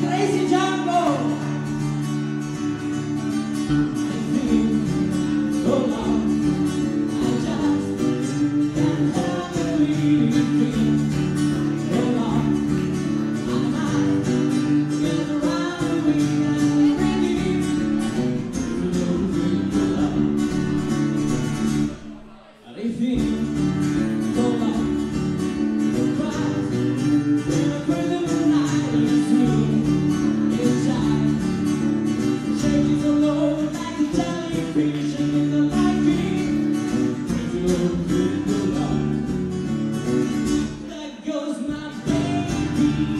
Crazy Jungle. Baby.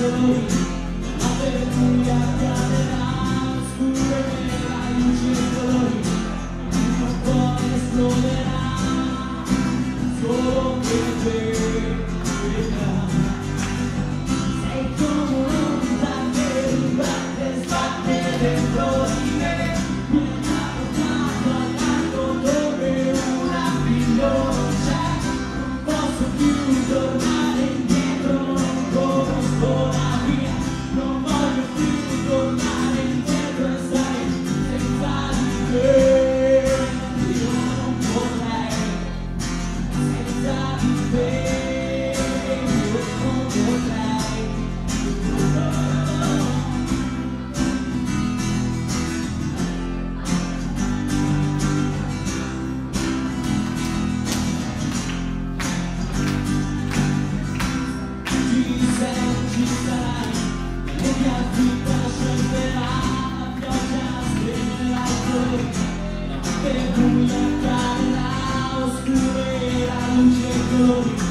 coração e